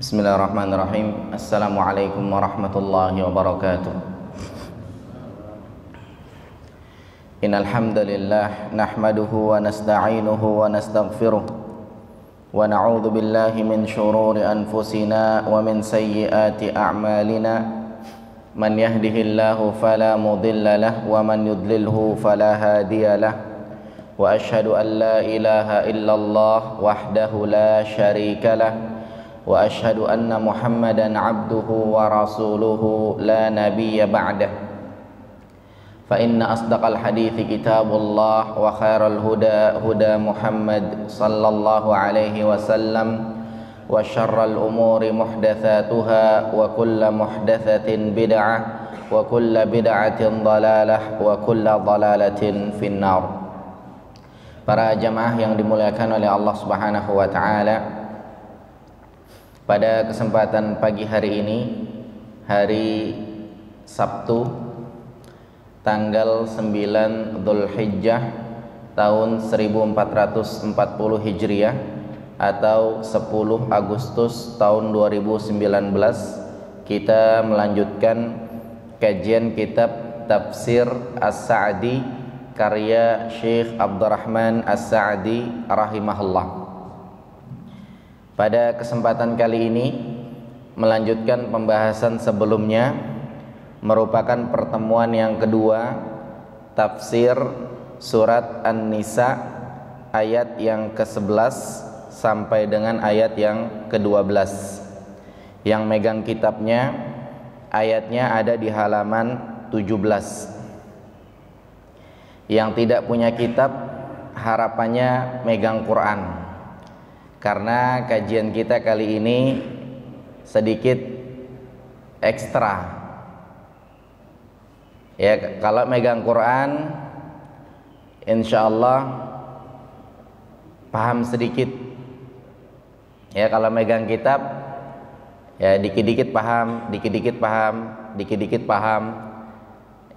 Bismillahirrahmanirrahim. Assalamualaikum warahmatullahi wabarakatuh. Innal hamdalillah nahmaduhu wa nasta'inuhu wa nastaghfiruh. Wa na'udzu billahi min shururi anfusina wa min sayyiati a'malina. Man yahdihillahu fala mudilla lah wa man yudlilhu fala hadiya lah. Wa ashhadu an la ilaha illallah wahdahu la syarika lah. wa ashhadu وأشهد أن محمدا عبده ورسوله لا نبي بعده. فإن أصدق الحديث كتاب الله وخير الهدى هدى محمد صلى الله عليه وسلم وشر الأمور محدثاتها وكل محدثة بدعة وكل بدعة ضلالة وكل ضلالة في النار. Para jamaah yang dimuliakan oleh Allah Subhanahu wa taala, Pada kesempatan pagi hari ini, hari Sabtu tanggal 9 Dzulhijjah tahun 1440 Hijriah atau 10 Agustus tahun 2019 kita melanjutkan kajian kitab Tafsir As-Sa'di karya Syekh Abdurrahman As-Sa'di rahimahullah. Pada kesempatan kali ini melanjutkan pembahasan sebelumnya merupakan pertemuan yang kedua tafsir surat An-Nisa ayat yang ke-11 sampai dengan ayat yang ke-12. Yang megang kitabnya ayatnya ada di halaman 17. Yang tidak punya kitab harapannya megang Quran. Karena kajian kita kali ini sedikit ekstra. Ya, kalau megang Quran insya Allah paham sedikit Ya kalau megang kitab ya dikit-dikit paham, dikit-dikit paham, dikit-dikit paham.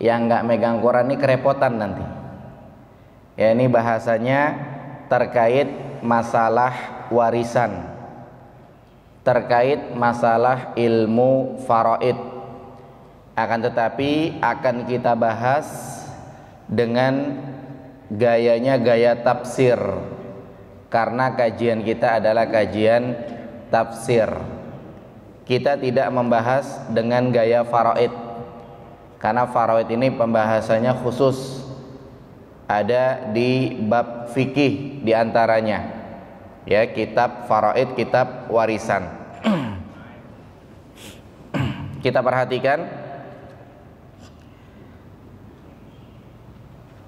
Yang nggak megang Quran ini kerepotan nanti. Ya ini bahasanya terkait masalah warisan. Terkait masalah ilmu faraid. Akan tetapi akan kita bahas dengan gayanya gaya tafsir karena kajian kita adalah kajian tafsir. Kita tidak membahas dengan gaya faraid. Karena faraid ini pembahasannya khusus ada di bab fikih di antaranya. Ya, kitab faraid, kitab warisan. kita perhatikan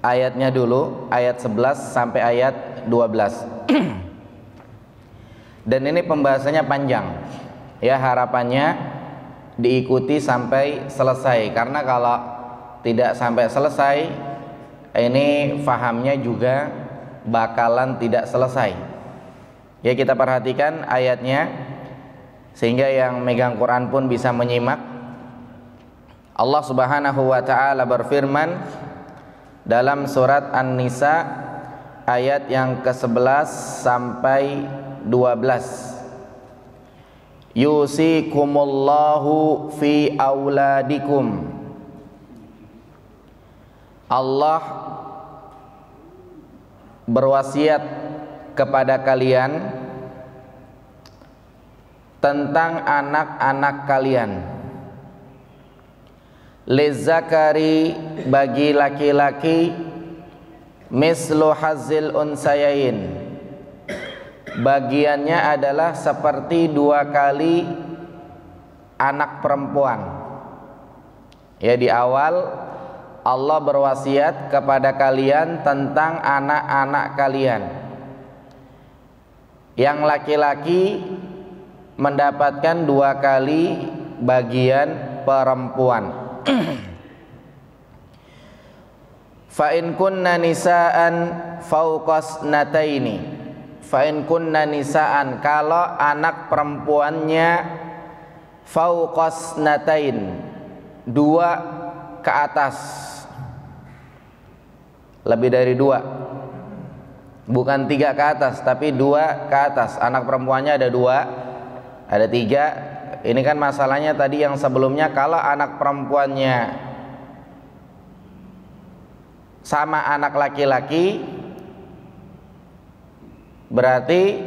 ayatnya dulu, ayat 11 sampai ayat 12. Dan ini pembahasannya panjang. Ya, harapannya diikuti sampai selesai karena kalau tidak sampai selesai ini fahamnya juga bakalan tidak selesai. Ya, kita perhatikan ayatnya sehingga yang megang Quran pun bisa menyimak. Allah Subhanahu wa taala berfirman dalam surat An-Nisa ayat yang ke-11 sampai 12 Yusikumullahu fi auladikum Allah berwasiat kepada kalian tentang anak-anak kalian Lezakari bagi laki-laki mislu hazil unsayain bagiannya adalah seperti dua kali anak perempuan. Ya di awal Allah berwasiat kepada kalian tentang anak-anak kalian. Yang laki-laki mendapatkan dua kali bagian perempuan. Fa in kunna nisaan fauqas nataini Fa'in kunna nisaan kalau anak perempuannya fauqas natain dua ke atas. Lebih dari dua. Bukan tiga ke atas tapi dua ke atas. Anak perempuannya ada dua ada tiga. Ini kan masalahnya tadi yang sebelumnya kalau anak perempuannya sama anak laki-laki berarti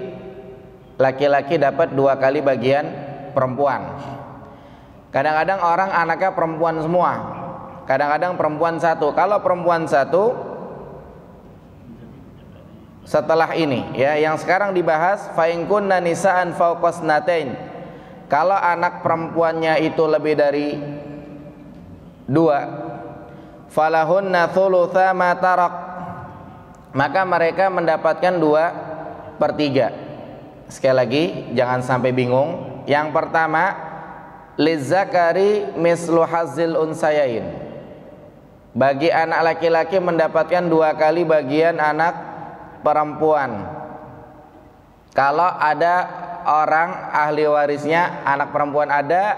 laki-laki dapat dua kali bagian perempuan. Kadang-kadang orang anaknya perempuan semua kadang-kadang perempuan satu. Kalau perempuan satu setelah ini ya yang sekarang dibahas fa'inkunna nisaan fauqas natain. Kalau anak perempuannya itu lebih dari dua falahunna thulutha ma tarak maka mereka mendapatkan dua per tiga. Sekali lagi jangan sampai bingung. Yang pertama lizakari mislu hazil unsayain. Bagi anak laki-laki mendapatkan dua kali bagian anak perempuan kalau ada orang ahli warisnya anak perempuan ada,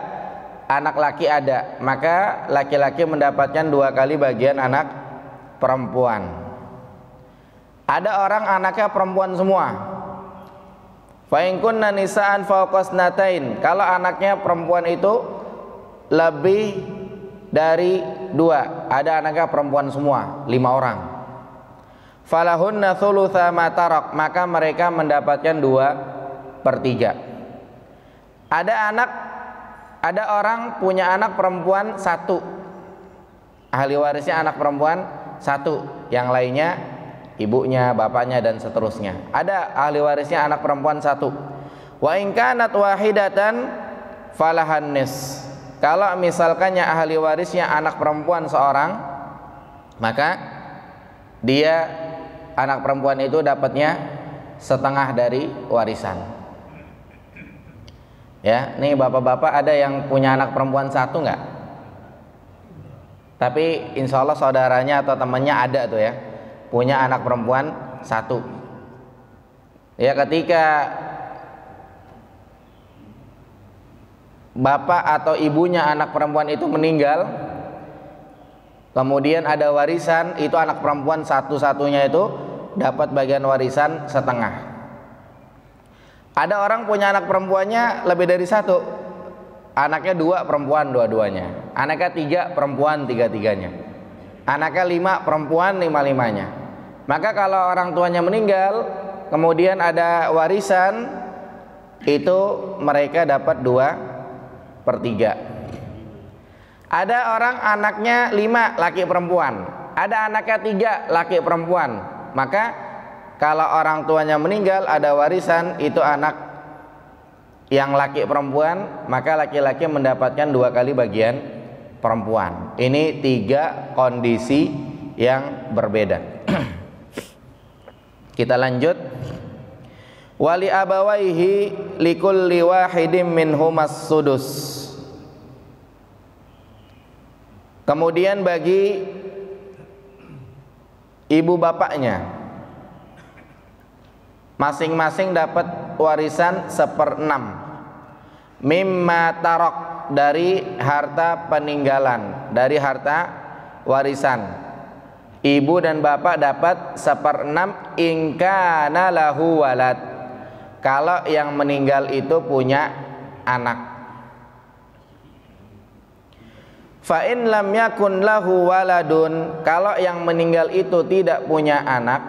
anak laki ada, maka laki-laki mendapatkan dua kali bagian anak perempuan. Ada orang anaknya perempuan semua. Fa'inkunna nisaan natain. Kalau anaknya perempuan itu lebih dari dua, ada anaknya perempuan semua, lima orang. Falahunna thulutha matarak, maka mereka mendapatkan dua per tiga. Ada anak, ada orang punya anak perempuan satu, ahli warisnya anak perempuan satu, yang lainnya ibunya, bapaknya dan seterusnya. Ada ahli warisnya anak perempuan satu. Wa ingkanat wahidatan falahan nis. Kalau misalkannya ahli warisnya anak perempuan seorang, maka dia anak perempuan itu dapatnya setengah dari warisan. Ya, nih bapak-bapak ada yang punya anak perempuan satu nggak? Tapi insya Allah saudaranya atau temannya ada tuh ya, punya anak perempuan satu. Ya ketika bapak atau ibunya anak perempuan itu meninggal, kemudian ada warisan, itu anak perempuan satu-satunya itu dapat bagian warisan setengah. Ada orang punya anak perempuannya lebih dari satu. Anaknya dua perempuan dua-duanya. Anaknya tiga perempuan tiga-tiganya. Anaknya lima perempuan lima-limanya. Maka kalau orang tuanya meninggal, kemudian ada warisan, itu mereka dapat dua per tiga. Ada orang anaknya lima laki perempuan, ada anaknya tiga laki perempuan, maka kalau orang tuanya meninggal ada warisan itu anak yang laki perempuan maka laki-laki mendapatkan dua kali bagian perempuan. Ini tiga kondisi yang berbeda. Kita lanjut. Wali abawaihi likulli wahidim minhumas sudus kemudian bagi ibu bapaknya. Masing-masing dapat warisan seperenam. Mimma tarok dari harta peninggalan dari harta warisan. Ibu dan bapak dapat seperenam ingkana lahu walad. Kalau yang meninggal itu punya anak Fa'in lam yakun lahu waladun. Kalau yang meninggal itu tidak punya anak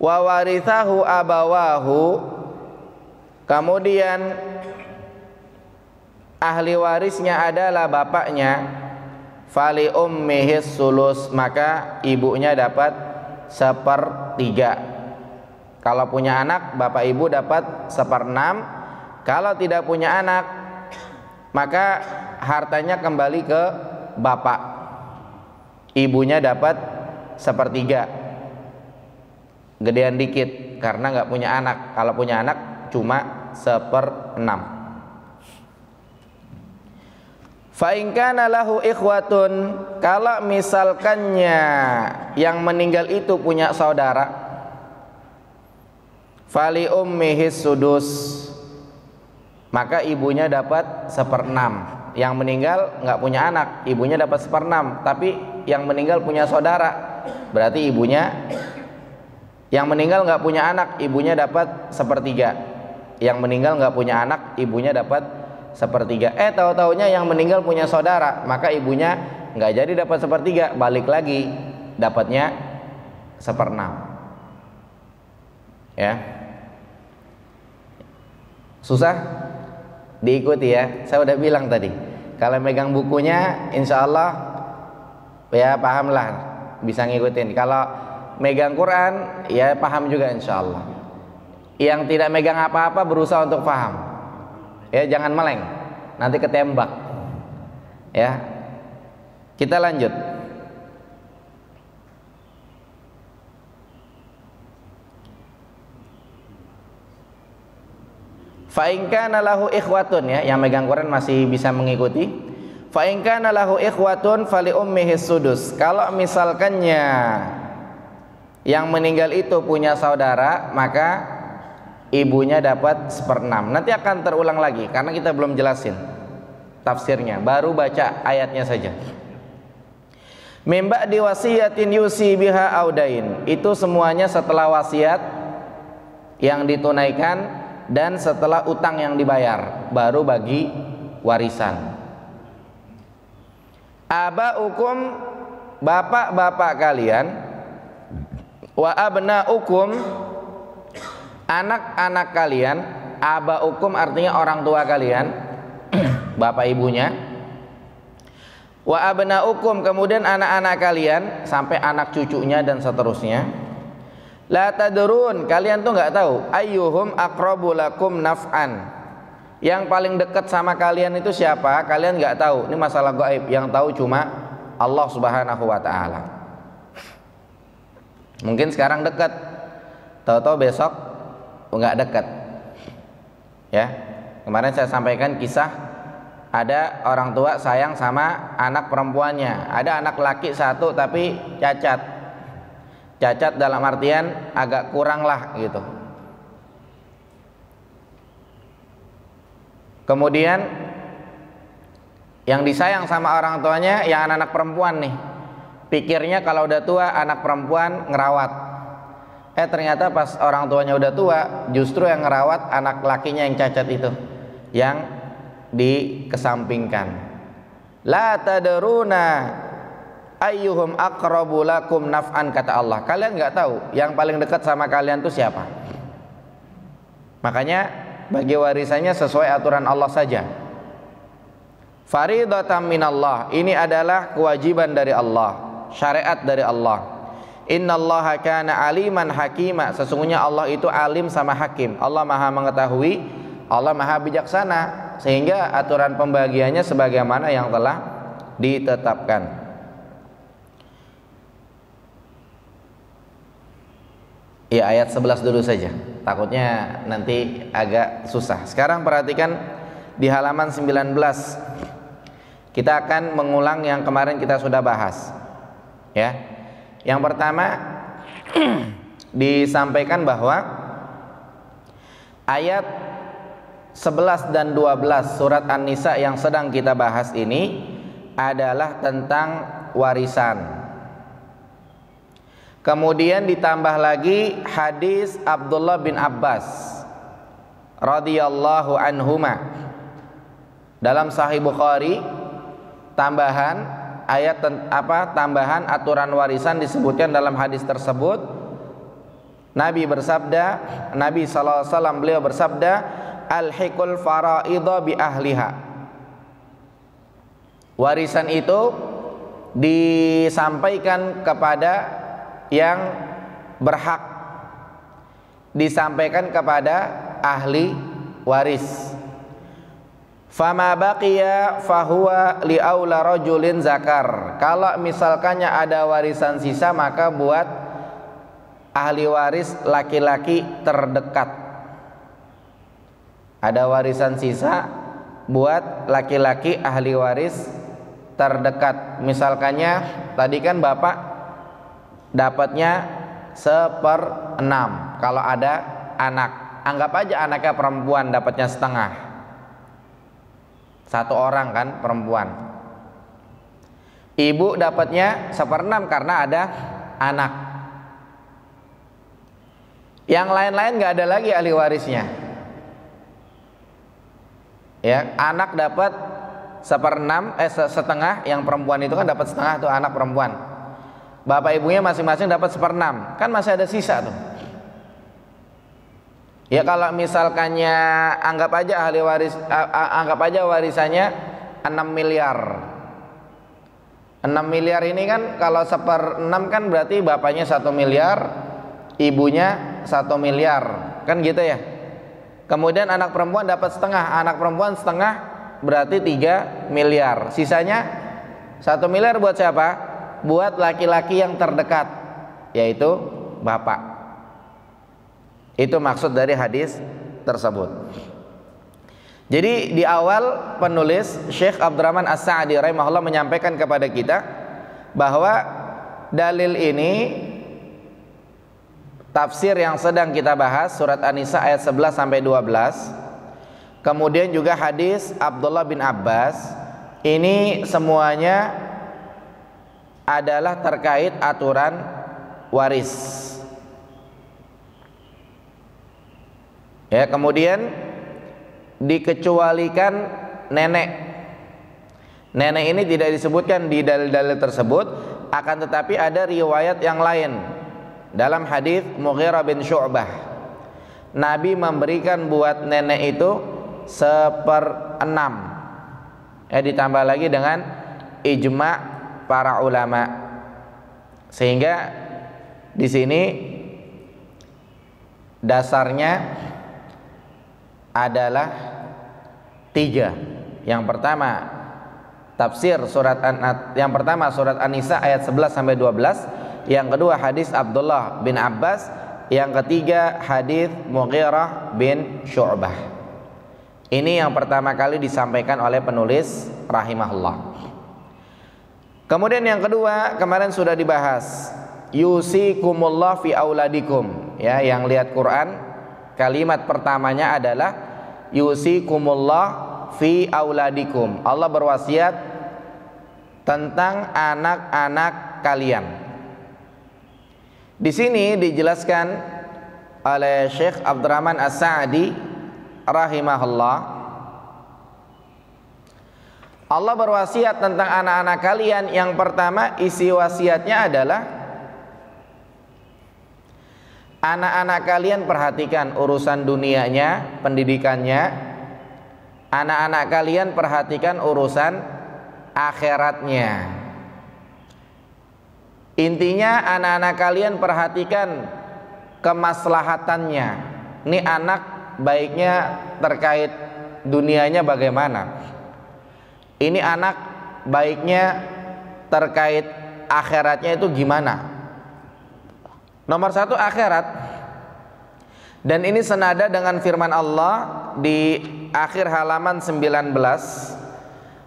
wa warithahu abawahu kemudian ahli warisnya adalah bapaknya fali ummihi sulus maka ibunya dapat sepertiga. Kalau punya anak bapak ibu dapat seperenam. Kalau tidak punya anak maka hartanya kembali ke bapak. Ibunya dapat sepertiga. Gedean dikit karena nggak punya anak. Kalau punya anak cuma seper enam Fa'ingkana lahu ikhwatun Kalau misalkannya yang meninggal itu punya saudara Fali ummihis sudus Maka ibunya dapat seperenam Yang meninggal nggak punya anak Ibunya dapat seperenam Tapi yang meninggal punya saudara. Berarti ibunya yang meninggal nggak punya anak, ibunya dapat sepertiga. yang meninggal nggak punya anak ibunya dapat sepertiga. Eh tahu taunya yang meninggal punya saudara maka ibunya nggak jadi dapat sepertiga. Balik lagi dapatnya seperenam ya. Susah? Diikuti ya. Saya udah bilang tadi kalau megang bukunya insya Allah ya pahamlah bisa ngikutin. Kalau megang Quran ya paham juga insya Allah. Yang tidak megang apa-apa berusaha untuk paham. Ya jangan meleng nanti ketembak. Ya kita lanjut Fa'inka nalahu ikhwatun ya, yang megang Quran masih bisa mengikuti. Fa'inka nalahu ikhwatun fali ummihi sudus. Kalau misalkannya yang meninggal itu punya saudara, maka ibunya dapat seperenam. Nanti akan terulang lagi karena kita belum jelasin tafsirnya. Baru baca ayatnya saja. Mimba diwasiyatin yusi biha audain. Itu semuanya setelah wasiat yang ditunaikan dan setelah utang yang dibayar baru bagi warisan. Aba hukum bapak-bapak kalian wa abna hukum anak-anak kalian aba hukum artinya orang tua kalian bapak ibunya wa abna hukum kemudian anak-anak kalian sampai anak cucunya dan seterusnya La tadrun, kalian tuh nggak tahu ayyuhum aqrabu lakum naf'an. Yang paling dekat sama kalian itu siapa? Kalian nggak tahu. Ini masalah gaib. Yang tahu cuma Allah Subhanahu wa taala. Mungkin sekarang dekat. Tahu-tahu besok nggak dekat. Ya. Kemarin saya sampaikan kisah ada orang tua sayang sama anak perempuannya. Ada anak laki satu tapi cacat cacat dalam artian agak kurang lah gitu. Kemudian yang disayang sama orang tuanya yang anak-anak perempuan nih. Pikirnya kalau udah tua anak perempuan ngerawat. Eh ternyata pas orang tuanya udah tua justru yang ngerawat anak lakinya yang cacat itu yang dikesampingkan. La tadruna ayyuhum aqrabu lakum naf'an kata Allah. Kalian nggak tahu yang paling dekat sama kalian itu siapa. Makanya bagi warisannya sesuai aturan Allah saja. Faridatan minallah. Ini adalah kewajiban dari Allah, syariat dari Allah. Innallaha kana aliman hakima. Sesungguhnya Allah itu alim sama hakim. Allah Maha mengetahui, Allah Maha bijaksana sehingga aturan pembagiannya sebagaimana yang telah ditetapkan. Ya ayat 11 dulu saja. Takutnya nanti agak susah. Sekarang perhatikan di halaman 19. Kita akan mengulang yang kemarin kita sudah bahas. Ya. Yang pertama disampaikan bahwa ayat 11 dan 12 surat An-Nisa yang sedang kita bahas ini adalah tentang warisan Kemudian ditambah lagi hadis Abdullah bin Abbas radhiyallahu anhuma. Dalam Sahih Bukhari tambahan ayat apa tambahan aturan warisan disebutkan dalam hadis tersebut Nabi bersabda Nabi wasallam beliau bersabda alhiqul faraidha bi ahliha warisan itu disampaikan kepada yang berhak disampaikan kepada ahli waris. Fama baqiya fahuwa li aula zakar. Kalau misalkannya ada warisan sisa maka buat ahli waris laki-laki terdekat. Ada warisan sisa buat laki-laki ahli waris terdekat. Misalkannya tadi kan bapak dapatnya seper enam. Kalau ada anak anggap aja anaknya perempuan dapatnya setengah. Satu orang kan perempuan. Ibu dapatnya seperenam karena ada anak. Yang lain-lain nggak ada lagi ahli warisnya. Ya, anak dapat seperenam eh setengah, yang perempuan itu kan dapat setengah tuh anak perempuan. Bapak ibunya masing-masing dapat seperenam, kan masih ada sisa tuh. Ya kalau misalkannya anggap aja ahli waris anggap aja warisannya 6 miliar. 6 miliar ini kan kalau seper 6 kan berarti bapaknya 1 miliar, ibunya 1 miliar. Kan gitu ya. Kemudian anak perempuan dapat setengah, anak perempuan setengah berarti 3 miliar. Sisanya 1 miliar buat siapa? Buat laki-laki yang terdekat yaitu bapak. Itu maksud dari hadis tersebut. Jadi di awal penulis Syekh Abdurrahman As-Sa'di rahimahullah menyampaikan kepada kita bahwa dalil ini tafsir yang sedang kita bahas surat An-Nisa ayat 11 sampai 12. Kemudian juga hadis Abdullah bin Abbas ini semuanya adalah terkait aturan waris. Ya, kemudian dikecualikan nenek. Nenek ini tidak disebutkan di dalil-dalil tersebut, akan tetapi ada riwayat yang lain. Dalam hadis Mughirah bin Syu'bah, Nabi memberikan buat nenek itu seper enam. Ya, ditambah lagi dengan ijma para ulama. Sehingga di sini dasarnya adalah tiga. Yang pertama tafsir surat an yang pertama surat An-Nisa ayat 11 sampai 12, yang kedua hadis Abdullah bin Abbas, yang ketiga hadis Mughirah bin Syu'bah. Ini yang pertama kali disampaikan oleh penulis rahimahullah. Kemudian yang kedua kemarin sudah dibahas yusikumullah fi auladikum ya yang lihat Quran Kalimat pertamanya adalah yusikumullah fi auladikum. Allah berwasiat tentang anak-anak kalian. Di sini dijelaskan oleh Syekh Abdurrahman As-Sa'di rahimahullah Allah berwasiat tentang anak-anak kalian yang pertama isi wasiatnya adalah Anak-anak kalian perhatikan urusan dunianya, pendidikannya. Anak-anak kalian perhatikan urusan akhiratnya. Intinya anak-anak kalian perhatikan kemaslahatannya. Ini anak baiknya terkait dunianya bagaimana? Ini anak baiknya terkait akhiratnya itu gimana? Nomor satu akhirat. Dan ini senada dengan firman Allah Di akhir halaman 19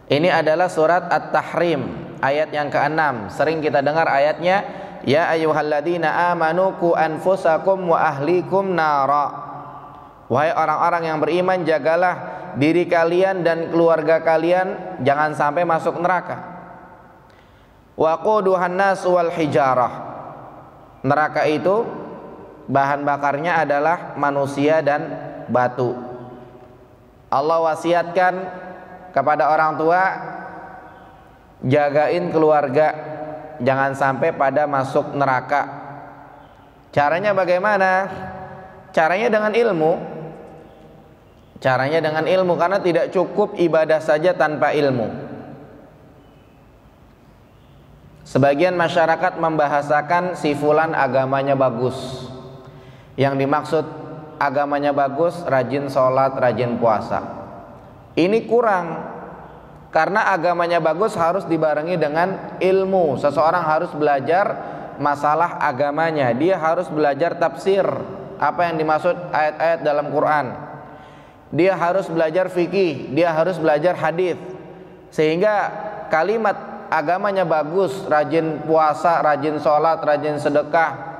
Ini adalah surat At-Tahrim Ayat yang ke-6 Sering kita dengar ayatnya Ya ayuhalladina amanu ku anfusakum wa ahlikum nara. Wahai orang-orang yang beriman Jagalah diri kalian dan keluarga kalian Jangan sampai masuk neraka Waquduhan nas wal hijarah neraka itu bahan bakarnya adalah manusia dan batu. Allah wasiatkan kepada orang tua jagain keluarga jangan sampai pada masuk neraka. Caranya bagaimana? Caranya dengan ilmu. Caranya dengan ilmu karena tidak cukup ibadah saja tanpa ilmu. Sebagian masyarakat membahasakan si fulan agamanya bagus. Yang dimaksud agamanya bagus, rajin sholat, rajin puasa. Ini kurang karena agamanya bagus harus dibarengi dengan ilmu. Seseorang harus belajar masalah agamanya. Dia harus belajar tafsir apa yang dimaksud ayat-ayat dalam Quran. Dia harus belajar fikih, dia harus belajar hadis. Sehingga kalimat agamanya bagus, rajin puasa, rajin sholat, rajin sedekah.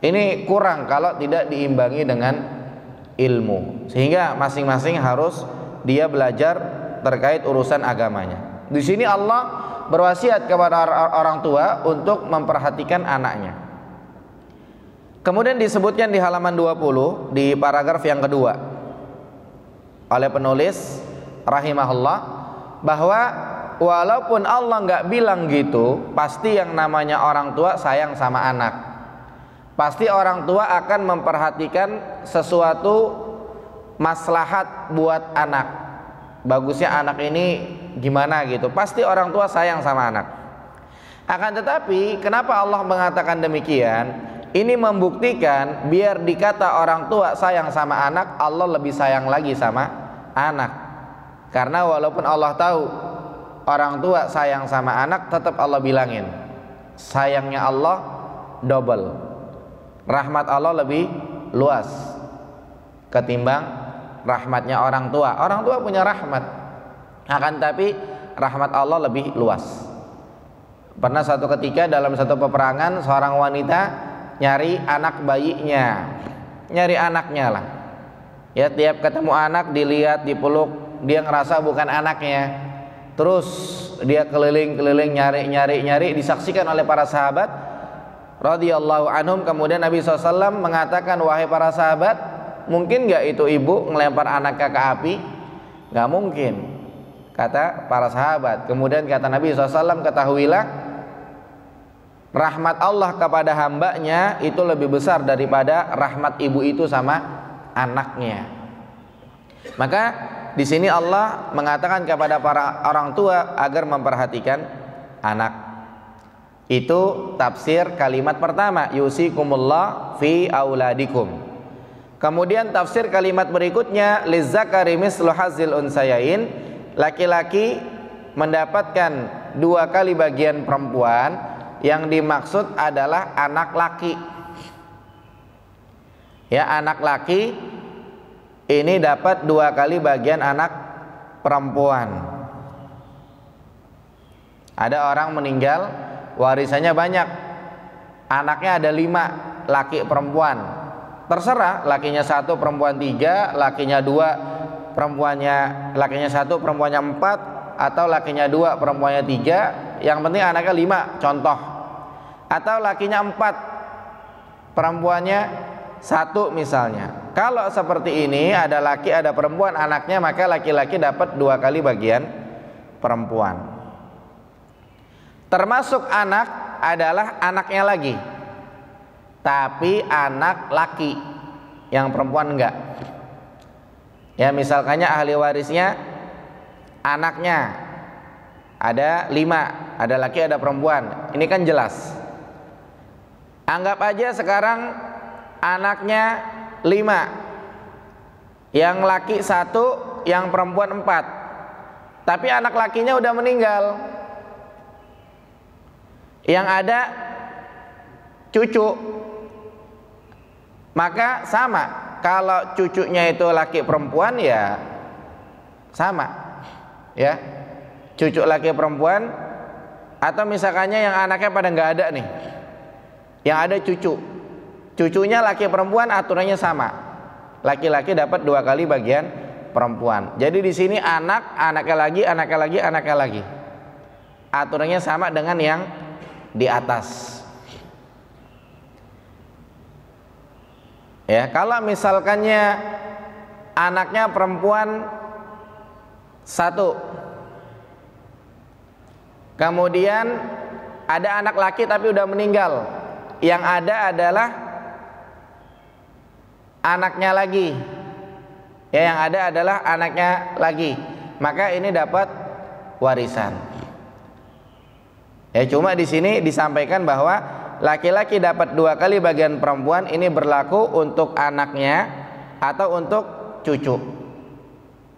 Ini kurang kalau tidak diimbangi dengan ilmu. Sehingga masing-masing harus dia belajar terkait urusan agamanya. Di sini Allah berwasiat kepada orang tua untuk memperhatikan anaknya. Kemudian disebutkan di halaman 20 di paragraf yang kedua oleh penulis rahimahullah bahwa walaupun Allah nggak bilang gitu, pasti yang namanya orang tua sayang sama anak. Pasti orang tua akan memperhatikan sesuatu maslahat buat anak. Bagusnya anak ini gimana gitu. Pasti orang tua sayang sama anak. Akan tetapi, kenapa Allah mengatakan demikian? Ini membuktikan biar dikata orang tua sayang sama anak, Allah lebih sayang lagi sama anak. Karena walaupun Allah tahu orang tua sayang sama anak, tetap Allah bilangin. Sayangnya Allah double. Rahmat Allah lebih luas ketimbang rahmatnya orang tua. Orang tua punya rahmat. Akan tapi rahmat Allah lebih luas. Pernah satu ketika dalam satu peperangan seorang wanita nyari anak bayinya. Nyari anaknya lah. Ya tiap ketemu anak dilihat dipeluk dia ngerasa bukan anaknya. Terus dia keliling-keliling nyari-nyari nyari disaksikan oleh para sahabat. Radhiyallahu anhum kemudian Nabi SAW mengatakan wahai para sahabat mungkin nggak itu ibu ngelempar anak ke api? Nggak mungkin kata para sahabat. Kemudian kata Nabi SAW ketahuilah rahmat Allah kepada hambanya itu lebih besar daripada rahmat ibu itu sama anaknya. Maka di sini Allah mengatakan kepada para orang tua agar memperhatikan anak. Itu tafsir kalimat pertama, yusikumullah fi auladikum. Kemudian tafsir kalimat berikutnya, lizzakari mislu unsayain, laki-laki mendapatkan dua kali bagian perempuan yang dimaksud adalah anak laki. Ya anak laki ini dapat dua kali bagian anak perempuan. Ada orang meninggal warisannya banyak. Anaknya ada lima laki perempuan. Terserah lakinya satu perempuan tiga lakinya dua perempuannya lakinya satu perempuannya empat atau lakinya dua perempuannya tiga. Yang penting anaknya lima contoh atau lakinya empat. Perempuannya satu misalnya. Kalau seperti ini ada laki ada perempuan anaknya maka laki-laki dapat dua kali bagian perempuan. Termasuk anak adalah anaknya lagi. Tapi anak laki. Yang perempuan enggak. Ya misalkannya ahli warisnya anaknya. Ada lima. Ada laki ada perempuan. Ini kan jelas Anggap aja sekarang anaknya lima. Yang laki satu Yang perempuan empat. Tapi anak lakinya udah meninggal. Yang ada Cucu. Maka sama. Kalau cucunya itu laki perempuan ya Sama. Ya. Cucu laki perempuan Atau misalkannya yang anaknya pada nggak ada nih yang ada cucu. Cucunya laki perempuan aturannya sama. Laki-laki dapat dua kali bagian perempuan. Jadi di sini anak anaknya lagi anaknya lagi anaknya lagi. Aturannya sama dengan yang di atas. Ya kalau misalkannya anaknya perempuan satu. Kemudian ada anak laki tapi udah meninggal yang ada adalah anaknya lagi. Ya yang ada adalah anaknya lagi. Maka ini dapat warisan. Ya cuma di sini disampaikan bahwa laki-laki dapat dua kali bagian perempuan ini berlaku untuk anaknya atau untuk cucu.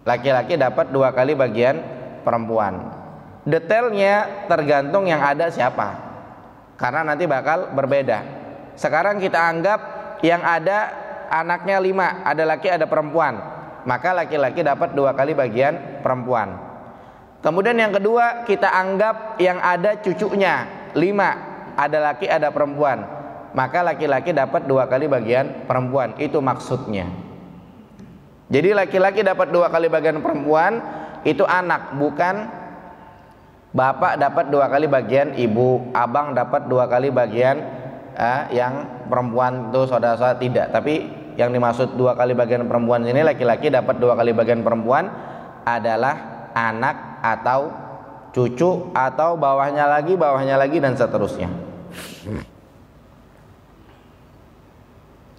Laki-laki dapat dua kali bagian perempuan. Detailnya tergantung yang ada siapa karena nanti bakal berbeda. Sekarang kita anggap yang ada anaknya lima, ada laki ada perempuan, maka laki-laki dapat dua kali bagian perempuan. Kemudian yang kedua kita anggap yang ada cucunya lima, ada laki ada perempuan, maka laki-laki dapat dua kali bagian perempuan. Itu maksudnya. Jadi laki-laki dapat dua kali bagian perempuan itu anak bukan Bapak dapat dua kali bagian, ibu, abang dapat dua kali bagian, eh, yang perempuan itu saudara-saudara tidak. Tapi yang dimaksud dua kali bagian perempuan ini laki-laki dapat dua kali bagian perempuan, adalah anak atau cucu atau bawahnya lagi, bawahnya lagi dan seterusnya.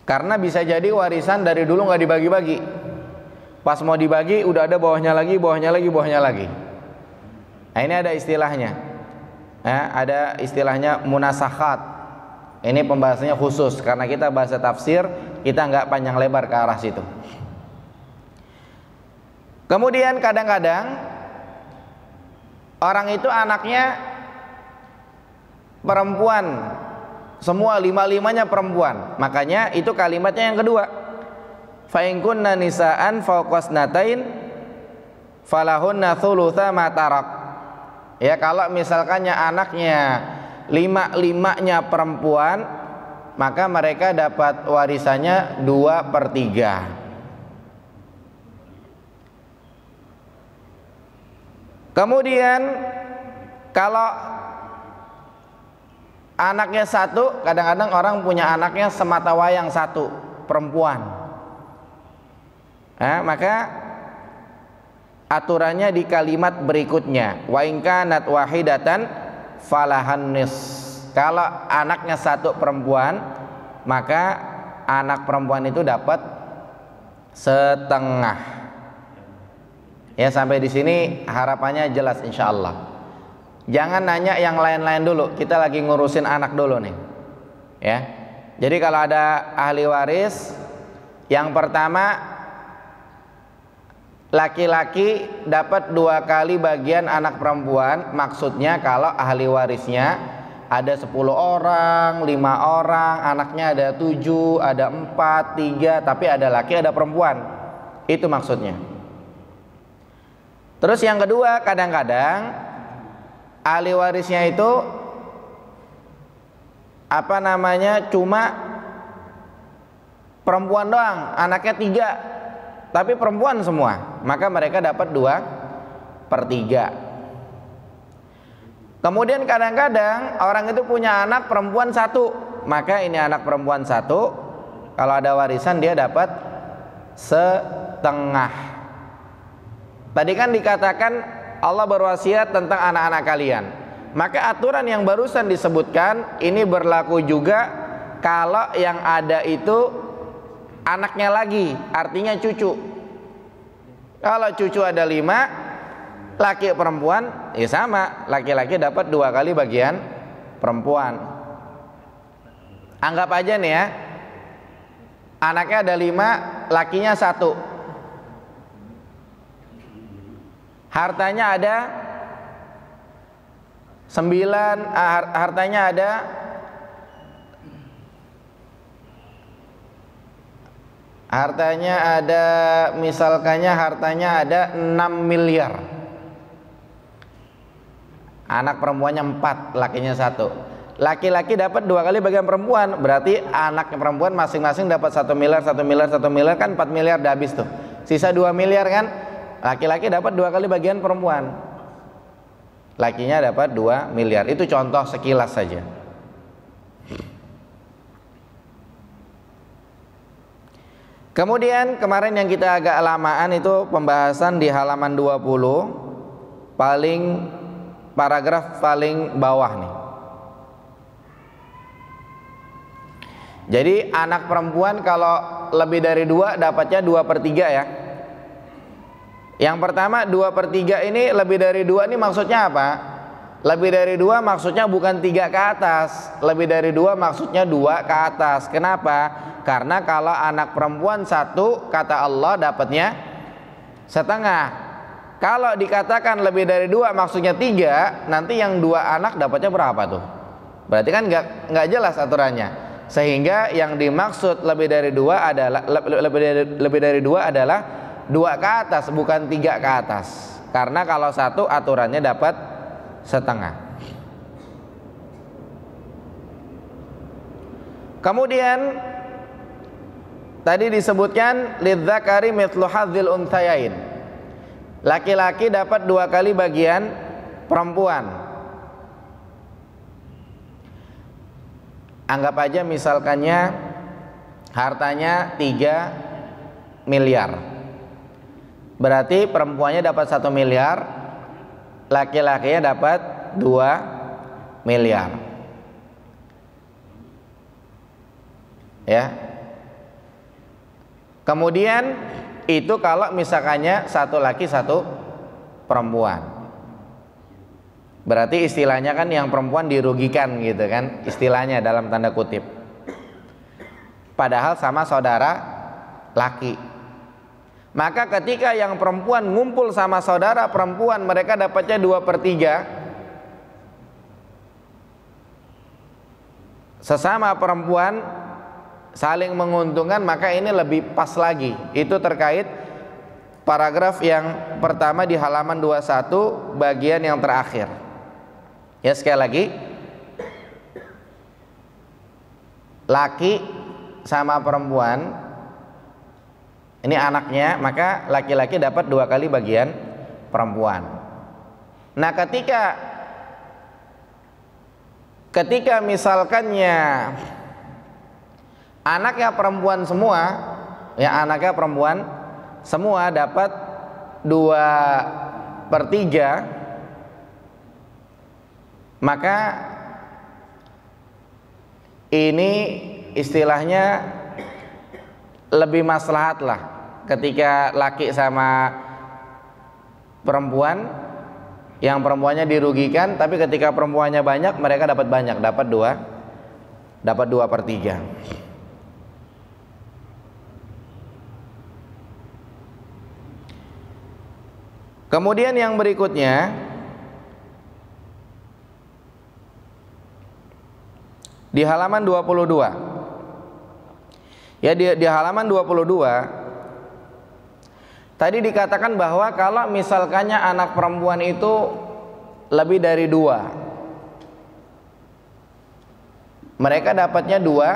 Karena bisa jadi warisan dari dulu nggak dibagi-bagi. Pas mau dibagi udah ada bawahnya lagi, bawahnya lagi, bawahnya lagi. Nah ini ada istilahnya. Ya, ada istilahnya munasakhat. Ini pembahasannya khusus karena kita bahasa tafsir, kita nggak panjang lebar ke arah situ. Kemudian kadang-kadang orang itu anaknya perempuan semua lima-limanya perempuan makanya itu kalimatnya yang kedua fa in kunna nisaan falahunna thulutsa ma tarak ya kalau misalkannya anaknya lima-limanya perempuan maka mereka dapat warisannya dua per tiga Kemudian kalau anaknya satu, kadang-kadang orang punya anaknya semata wayang satu, perempuan. Eh, maka aturannya di kalimat berikutnya, wa inkanat wahidatan falahan nis. Kalau anaknya satu perempuan, maka anak perempuan itu dapat setengah. Ya sampai di sini harapannya jelas insya Allah. Jangan nanya yang lain-lain dulu. Kita lagi ngurusin anak dulu nih. Ya. Jadi kalau ada ahli waris, yang pertama laki-laki dapat dua kali bagian anak perempuan. Maksudnya kalau ahli warisnya ada 10 orang, lima orang, anaknya ada tujuh, ada empat, tiga, tapi ada laki, ada perempuan. Itu maksudnya. Terus yang kedua, kadang-kadang ahli warisnya itu apa namanya cuma perempuan doang, anaknya tiga, tapi perempuan semua, maka mereka dapat dua per tiga. Kemudian kadang-kadang orang itu punya anak perempuan satu, maka ini anak perempuan satu, kalau ada warisan dia dapat setengah. Tadi kan dikatakan Allah berwasiat tentang anak-anak kalian. Maka aturan yang barusan disebutkan ini berlaku juga kalau yang ada itu anaknya lagi, artinya cucu. Kalau cucu ada lima, laki perempuan, ya sama, laki-laki dapat dua kali bagian perempuan. Anggap aja nih ya, anaknya ada lima, lakinya satu, hartanya ada sembilan ah, hartanya ada hartanya ada misalkannya hartanya ada 6 miliar anak perempuannya 4 lakinya satu laki-laki dapat dua kali bagian perempuan berarti anak perempuan masing-masing dapat satu miliar satu miliar satu miliar kan 4 miliar udah habis tuh sisa 2 miliar kan Laki-laki dapat dua kali bagian perempuan. Lakinya dapat dua miliar. Itu contoh sekilas saja. Kemudian kemarin yang kita agak lamaan itu pembahasan di halaman 20 paling paragraf paling bawah nih. Jadi anak perempuan kalau lebih dari dua dapatnya dua per tiga ya. Yang pertama dua per tiga ini lebih dari dua ini maksudnya apa? Lebih dari dua maksudnya bukan tiga ke atas. Lebih dari dua maksudnya dua ke atas. Kenapa? Karena kalau anak perempuan satu Kata Allah dapatnya setengah. Kalau dikatakan lebih dari dua maksudnya tiga Nanti yang dua anak dapatnya berapa tuh? Berarti kan nggak nggak jelas aturannya. Sehingga yang dimaksud lebih dari dua adalah lebih dari, lebih dari dua adalah dua ke atas bukan tiga ke atas. Karena kalau satu aturannya dapat setengah. Kemudian tadi disebutkan lidzakari mithlu hadzil laki-laki dapat dua kali bagian perempuan. Anggap aja misalkannya hartanya 3 miliar. Berarti perempuannya dapat satu miliar laki-lakinya dapat dua miliar. Ya. Kemudian itu kalau misalkannya satu laki satu perempuan. Berarti istilahnya kan yang perempuan dirugikan gitu kan istilahnya dalam tanda kutip. Padahal sama saudara laki maka ketika yang perempuan ngumpul sama saudara perempuan mereka dapatnya dua per tiga. Sesama perempuan saling menguntungkan maka ini lebih pas lagi. Itu terkait paragraf yang pertama di halaman 21 bagian yang terakhir. Ya sekali lagi. Laki sama perempuan ini anaknya maka laki-laki dapat dua kali bagian perempuan. Nah ketika ketika misalkannya anaknya perempuan semua ya anaknya perempuan semua dapat dua per tiga maka ini istilahnya lebih maslahat lah ketika laki sama perempuan yang perempuannya dirugikan tapi ketika perempuannya banyak mereka dapat banyak dapat dua dapat dua per tiga. Kemudian yang berikutnya di halaman 22 ya di, di halaman 22 Tadi dikatakan bahwa kalau misalkannya anak perempuan itu lebih dari dua, mereka dapatnya dua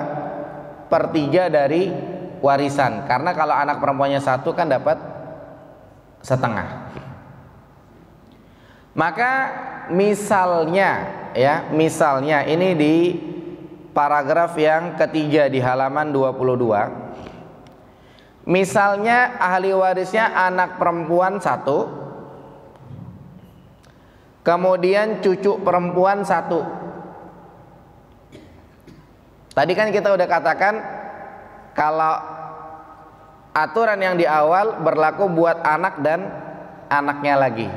per tiga dari warisan. Karena kalau anak perempuannya satu kan dapat setengah. Maka misalnya ya, misalnya ini di paragraf yang ketiga di halaman 22 Misalnya ahli warisnya anak perempuan satu, kemudian cucu perempuan satu. Tadi kan kita udah katakan kalau aturan yang di awal berlaku buat anak dan anaknya lagi.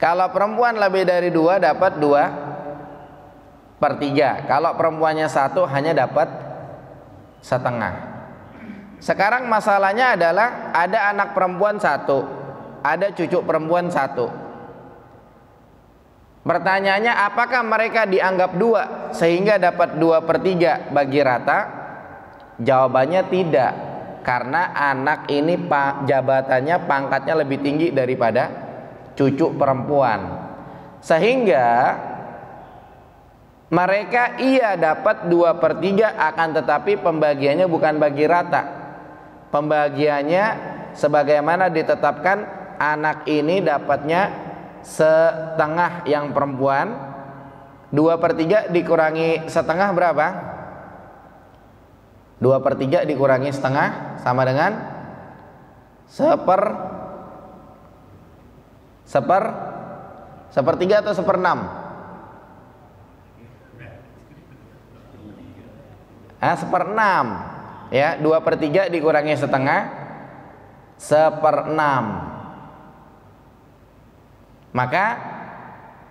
Kalau perempuan lebih dari dua dapat dua per tiga. Kalau perempuannya satu hanya dapat setengah. Sekarang masalahnya adalah ada anak perempuan satu, ada cucu perempuan satu. Pertanyaannya apakah mereka dianggap dua sehingga dapat dua per tiga bagi rata? Jawabannya tidak, karena anak ini jabatannya pangkatnya lebih tinggi daripada cucu perempuan. Sehingga mereka iya dapat dua per tiga akan tetapi pembagiannya bukan bagi rata pembagiannya sebagaimana ditetapkan anak ini dapatnya setengah yang perempuan. Dua per tiga dikurangi setengah berapa? dua per tiga dikurangi setengah sama dengan seper seper sepertiga atau seperenam ah seperenam ya dua per tiga dikurangi setengah. Seperenam maka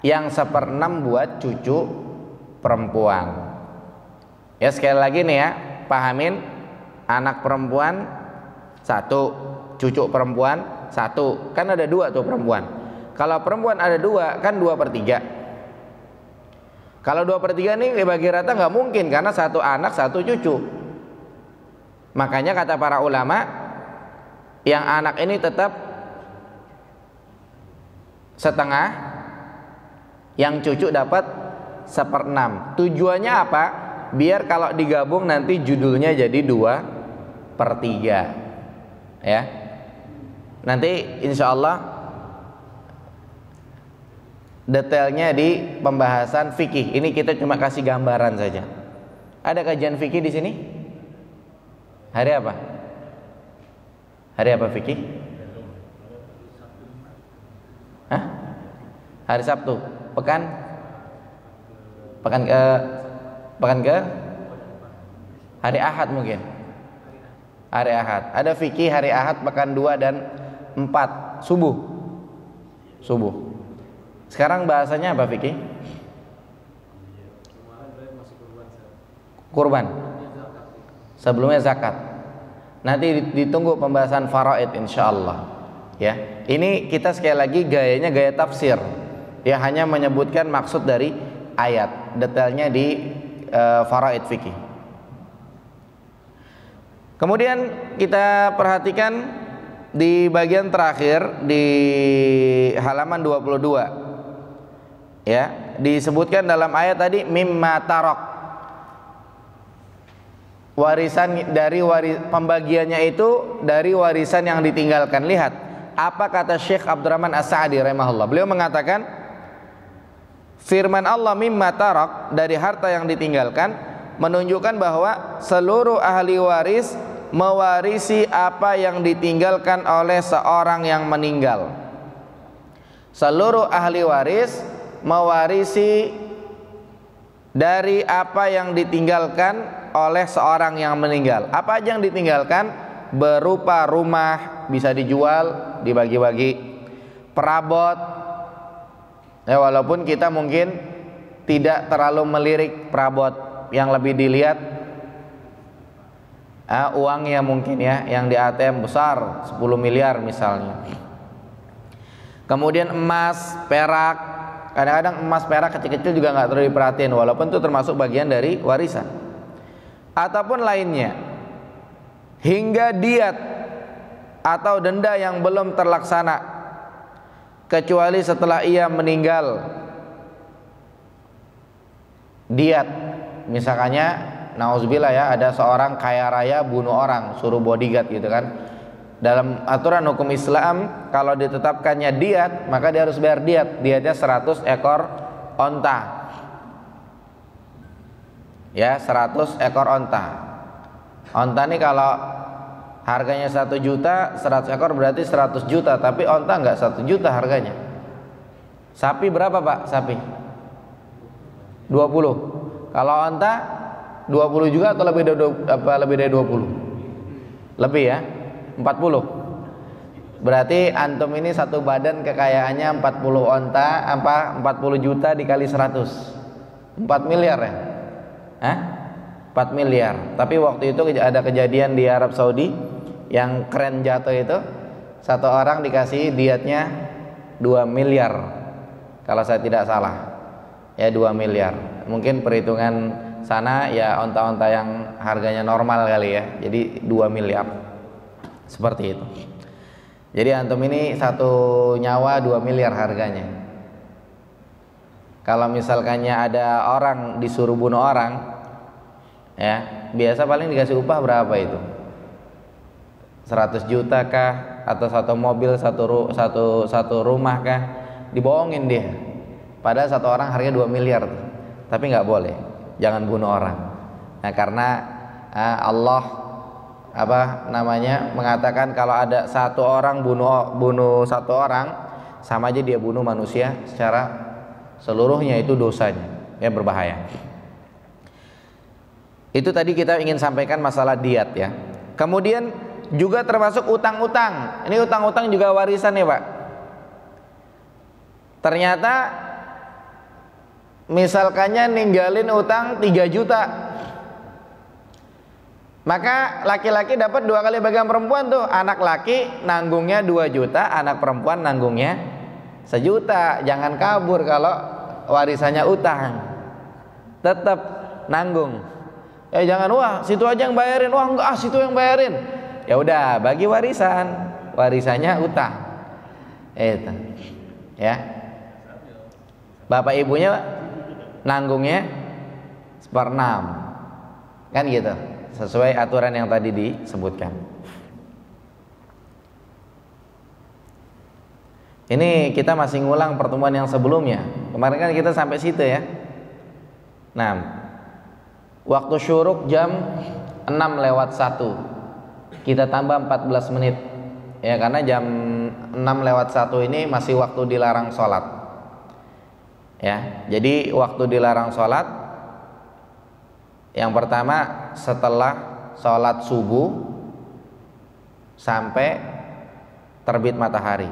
yang seperenam buat cucu perempuan. Ya sekali lagi nih ya pahamin. Anak perempuan satu. Cucu perempuan satu. Kan ada dua tuh perempuan. Kalau perempuan ada dua kan dua per tiga. Kalau dua per tiga nih bagi rata nggak mungkin karena satu anak satu cucu Makanya kata para ulama yang anak ini tetap setengah, yang cucu dapat seperenam. Tujuannya apa? Biar kalau digabung nanti judulnya jadi dua per tiga, ya. Nanti insya Allah detailnya di pembahasan fikih. Ini kita cuma kasih gambaran saja. Ada kajian fikih di sini? Hari apa? Hari apa Vicky? Hah? Hari Sabtu. Pekan? Pekan ke pekan ke hari Ahad mungkin. Hari Ahad. Ada Vicky hari Ahad pekan 2 dan 4 subuh. Subuh. Sekarang bahasanya apa Vicky? Kurban. Sebelumnya zakat. Nanti ditunggu pembahasan faraid insyaallah. Ya. Ini kita sekali lagi gayanya gaya tafsir. Ya hanya menyebutkan maksud dari ayat. Detailnya di uh, faraid fikih. Kemudian kita perhatikan di bagian terakhir di halaman 22 ya disebutkan dalam ayat tadi mimma tarok warisan dari waris pembagiannya itu dari warisan yang ditinggalkan. Lihat apa kata Syekh Abdurrahman As-Sa'di rahimahullah? Beliau mengatakan firman Allah mimma tarak dari harta yang ditinggalkan menunjukkan bahwa seluruh ahli waris mewarisi apa yang ditinggalkan oleh seorang yang meninggal. Seluruh ahli waris mewarisi dari apa yang ditinggalkan oleh seorang yang meninggal. Apa aja yang ditinggalkan? Berupa rumah bisa dijual, dibagi-bagi, perabot. Ya walaupun kita mungkin tidak terlalu melirik perabot yang lebih dilihat uh, uangnya mungkin ya yang di ATM besar 10 miliar misalnya. Kemudian emas, perak, kadang-kadang emas perak kecil-kecil juga nggak terlalu diperhatiin walaupun itu termasuk bagian dari warisan. Ataupun lainnya hingga diat atau denda yang belum terlaksana kecuali setelah ia meninggal. Diat misalnya nauzubillah ya ada seorang kaya raya bunuh orang suruh bodyguard gitu kan dalam aturan hukum Islam kalau ditetapkannya diat maka dia harus bayar diat. Diatnya 100 ekor onta. Ya 100 ekor onta. Onta ini kalau harganya 1 juta 100 ekor berarti 100 juta. Tapi onta enggak 1 juta harganya. Sapi berapa pak sapi? 20 kalau onta 20 juga atau lebih dari 20 lebih ya 40 berarti antum ini satu badan kekayaannya 40 onta apa 40 juta dikali 100 4 miliar ya Hah? 4 miliar. Tapi waktu itu ada kejadian di Arab Saudi yang keren jatuh itu satu orang dikasih dietnya 2 miliar. Kalau saya tidak salah. Ya 2 miliar. Mungkin perhitungan sana ya onta-onta yang harganya normal kali ya. Jadi 2 miliar. Seperti itu. Jadi antum ini satu nyawa 2 miliar harganya. Kalau misalkannya ada orang disuruh bunuh orang, ya biasa paling dikasih upah berapa itu? 100 juta kah? Atau satu mobil, satu satu satu rumah kah? Dibohongin dia. Padahal satu orang harganya 2 miliar. Tapi nggak boleh. Jangan bunuh orang. Nah, karena Allah apa namanya mengatakan kalau ada satu orang bunuh bunuh satu orang sama aja dia bunuh manusia secara seluruhnya itu dosanya ya berbahaya. Itu tadi kita ingin sampaikan masalah diat ya. Kemudian juga termasuk utang-utang. Ini utang-utang juga warisan ya pak. Ternyata misalkannya ninggalin utang 3 juta maka laki-laki dapat dua kali bagian perempuan tuh. Anak laki nanggungnya 2 juta anak perempuan nanggungnya sejuta. Jangan kabur kalau warisannya utang. Tetap nanggung. Ya jangan wah situ aja yang bayarin. Wah enggak ah situ yang bayarin. Ya udah bagi warisan. Warisannya utang. Itu. Ya. Bapak ibunya nanggungnya seperenam kan gitu sesuai aturan yang tadi disebutkan Ini kita masih ngulang pertemuan yang sebelumnya. Kemarin kan kita sampai situ ya. Nah, waktu syuruk jam 6 lewat 1. Kita tambah 14 menit. ya karena jam 6 lewat 1 ini masih waktu dilarang sholat ya jadi waktu dilarang sholat yang pertama setelah sholat subuh sampai terbit matahari.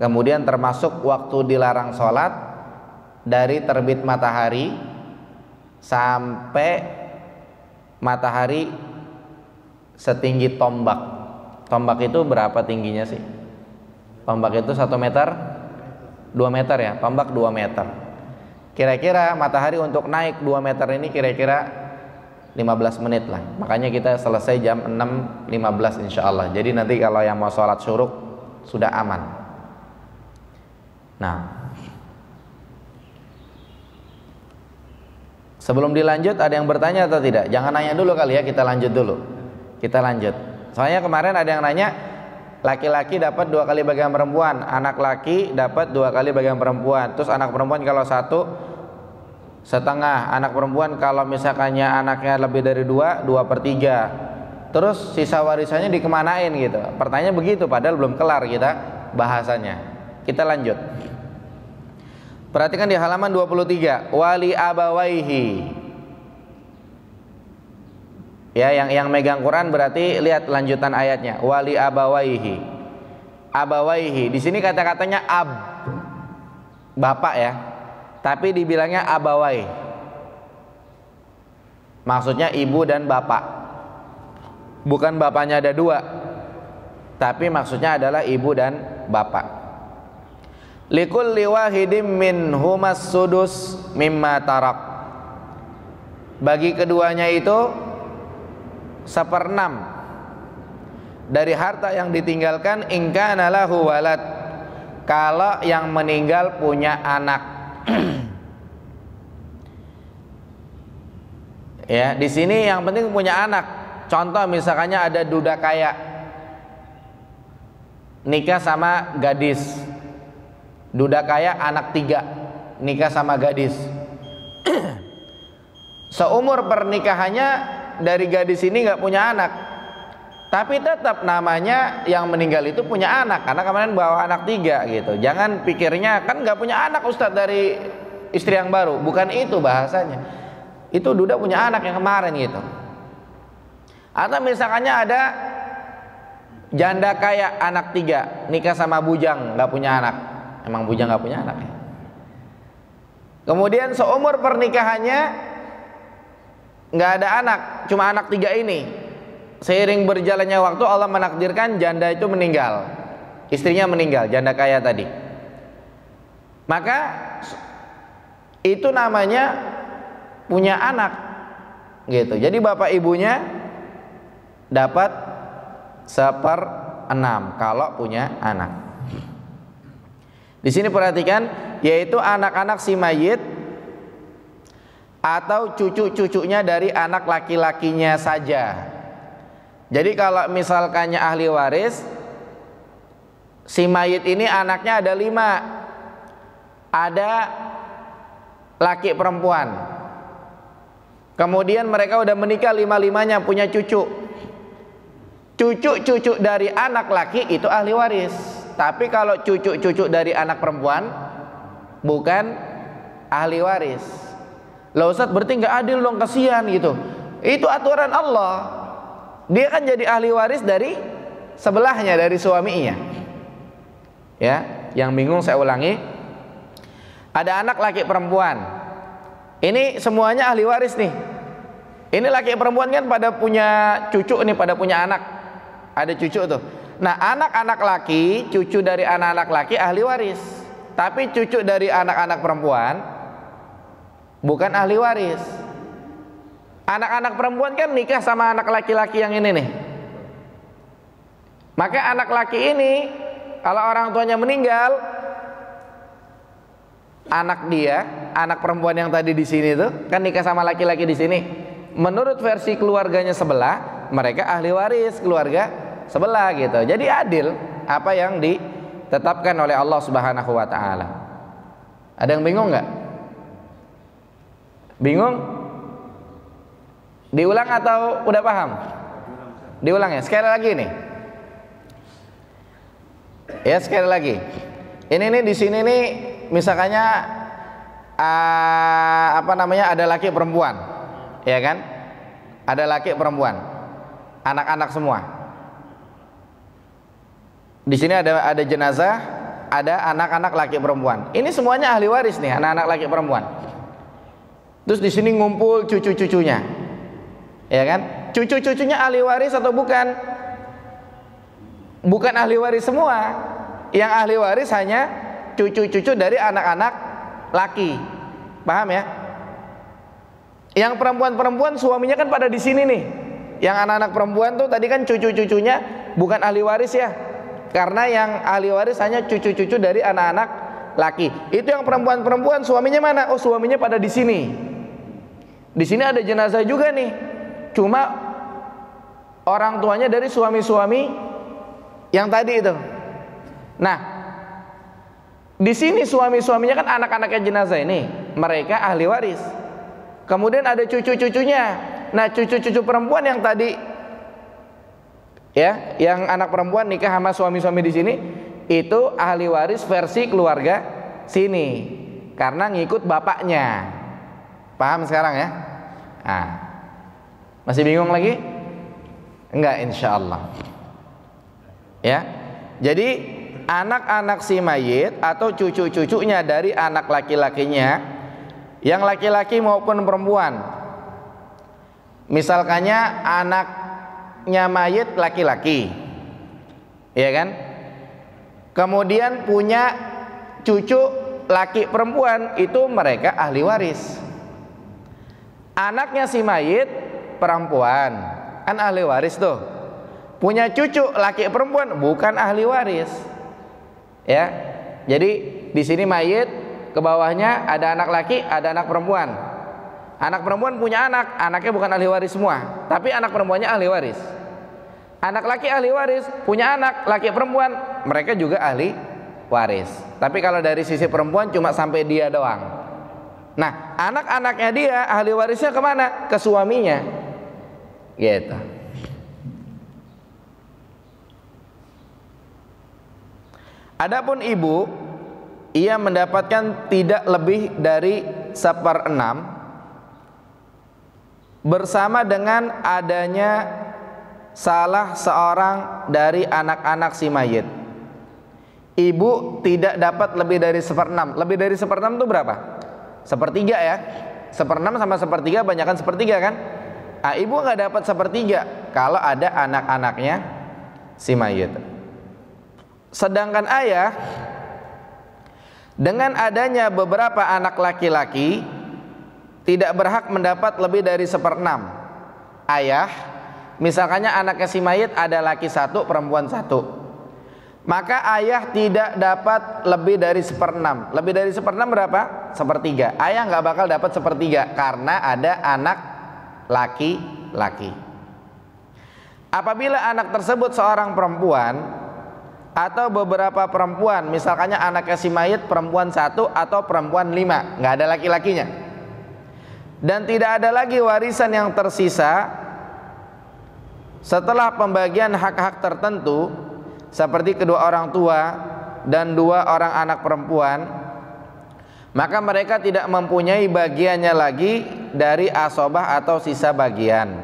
Kemudian termasuk waktu dilarang sholat dari terbit matahari sampai matahari setinggi tombak. Tombak itu berapa tingginya sih? Tombak itu satu meter? Dua meter ya? Tombak dua meter kira-kira matahari untuk naik dua meter ini kira-kira 15 menit lah makanya kita selesai jam 6.15 insya Allah jadi nanti kalau yang mau sholat syuruk sudah aman nah Sebelum dilanjut ada yang bertanya atau tidak? Jangan nanya dulu kali ya, kita lanjut dulu. Kita lanjut. Soalnya kemarin ada yang nanya laki-laki dapat dua kali bagian perempuan, anak laki dapat dua kali bagian perempuan. Terus anak perempuan kalau satu setengah, anak perempuan kalau misalkannya anaknya lebih dari dua, dua per tiga. Terus sisa warisannya dikemanain gitu. Pertanyaan begitu, padahal belum kelar kita bahasanya. Kita lanjut. Perhatikan di halaman 23, wali abawaihi. Ya, yang yang megang Quran berarti lihat lanjutan ayatnya, wali abawaihi. Abawaihi. Di sini kata-katanya ab. Bapak ya. Tapi dibilangnya abawai. Maksudnya ibu dan bapak. Bukan bapaknya ada dua. Tapi maksudnya adalah ibu dan bapak likulli wahidim min humas sudus mimma tarak bagi keduanya itu seperenam dari harta yang ditinggalkan ingkana lahu walad. Kalau yang meninggal punya anak. Ya di sini yang penting punya anak. Contoh misalkannya ada duda kaya. Nikah sama gadis. Duda kaya anak tiga. Nikah sama gadis. Seumur pernikahannya dari gadis ini nggak punya anak, tapi tetap namanya yang meninggal itu punya anak karena kemarin bawa anak tiga gitu. Jangan pikirnya kan nggak punya anak Ustadz dari istri yang baru, bukan itu bahasanya. Itu Duda punya anak yang kemarin gitu. Atau misalkannya ada janda kaya anak tiga nikah sama bujang nggak punya anak Emang bujang nggak punya anak ya? Kemudian seumur pernikahannya nggak ada anak, cuma anak tiga ini. Seiring berjalannya waktu Allah menakdirkan janda itu meninggal, istrinya meninggal, janda kaya tadi. Maka itu namanya punya anak, gitu. Jadi bapak ibunya dapat seper enam kalau punya anak. Di sini perhatikan yaitu anak-anak si mayit atau cucu-cucunya dari anak laki-lakinya saja. Jadi kalau misalkannya ahli waris si mayit ini anaknya ada lima ada laki perempuan kemudian mereka udah menikah lima-limanya punya cucu cucu-cucu dari anak laki itu ahli waris tapi kalau cucu-cucu dari anak perempuan bukan ahli waris. Lah Ustaz berarti nggak adil dong kasihan gitu. Itu aturan Allah. Dia kan jadi ahli waris dari sebelahnya dari suaminya. Ya, yang bingung saya ulangi. Ada anak laki perempuan. Ini semuanya ahli waris nih. Ini laki perempuan kan pada punya cucu nih, pada punya anak. Ada cucu tuh. Nah, anak-anak laki, cucu dari anak-anak laki ahli waris. Tapi cucu dari anak-anak perempuan bukan ahli waris. Anak-anak perempuan kan nikah sama anak laki-laki yang ini nih. Maka anak laki ini kalau orang tuanya meninggal anak dia, anak perempuan yang tadi di sini tuh kan nikah sama laki-laki di sini. Menurut versi keluarganya sebelah, mereka ahli waris keluarga sebelah gitu. Jadi adil apa yang ditetapkan oleh Allah Subhanahu wa taala. Ada yang bingung nggak? Bingung? Diulang atau udah paham? Diulang ya. Sekali lagi nih. Ya sekali lagi. Ini nih di sini nih misalkannya uh, apa namanya ada laki perempuan, ya kan? Ada laki perempuan, anak-anak semua. Di sini ada ada jenazah, ada anak-anak laki perempuan. Ini semuanya ahli waris nih, anak-anak laki perempuan. Terus di sini ngumpul cucu-cucunya, ya kan? Cucu-cucunya ahli waris atau bukan? Bukan ahli waris semua. Yang ahli waris hanya cucu-cucu dari anak-anak laki. Paham ya? Yang perempuan-perempuan suaminya kan pada di sini nih. Yang anak-anak perempuan tuh tadi kan cucu-cucunya bukan ahli waris ya. Karena yang ahli waris hanya cucu-cucu dari anak-anak laki. Itu yang perempuan-perempuan suaminya mana? Oh, suaminya pada di sini. Di sini ada jenazah juga nih. Cuma orang tuanya dari suami-suami yang tadi itu. Nah, di sini suami-suaminya kan anak-anaknya jenazah ini, mereka ahli waris. Kemudian ada cucu-cucunya. Nah, cucu-cucu perempuan yang tadi ya, yang anak perempuan nikah sama suami-suami di sini itu ahli waris versi keluarga sini karena ngikut bapaknya. Paham sekarang ya? Nah, masih bingung lagi? Enggak, insya Allah. Ya, jadi anak-anak si mayit atau cucu-cucunya dari anak laki-lakinya, yang laki-laki maupun perempuan. Misalkannya anaknya mayit laki-laki, ya kan? Kemudian punya cucu laki perempuan itu mereka ahli waris. Anaknya si mayit perempuan. Kan ahli waris tuh. Punya cucu laki perempuan bukan ahli waris. Ya. Jadi di sini mayit ke bawahnya ada anak laki ada anak perempuan. Anak perempuan punya anak anaknya bukan ahli waris semua. Tapi anak perempuannya ahli waris. Anak laki ahli waris punya anak laki perempuan mereka juga ahli waris. Tapi kalau dari sisi perempuan cuma sampai dia doang nah anak-anaknya dia ahli warisnya ke mana ke suaminya gitu Adapun ibu ia mendapatkan tidak lebih dari seperenam bersama dengan adanya salah seorang dari anak-anak si mayit. Ibu tidak dapat lebih dari seperenam. Lebih dari seperenam itu berapa? Sepertiga ya. Seperenam sama sepertiga banyakkan sepertiga kan? Ah, ibu nggak dapat sepertiga kalau ada anak-anaknya si mayit. Sedangkan ayah dengan adanya beberapa anak laki-laki tidak berhak mendapat lebih dari seperenam. Ayah, misalkannya anaknya si mayit ada laki satu, perempuan satu. Maka ayah tidak dapat lebih dari seperenam. Lebih dari seperenam berapa? Sepertiga. Ayah nggak bakal dapat sepertiga karena ada anak laki-laki. Apabila anak tersebut seorang perempuan, atau beberapa perempuan misalkannya anaknya si mayit perempuan satu atau perempuan lima nggak ada laki-lakinya dan tidak ada lagi warisan yang tersisa setelah pembagian hak-hak tertentu seperti kedua orang tua dan dua orang anak perempuan maka mereka tidak mempunyai bagiannya lagi dari asobah atau sisa bagian.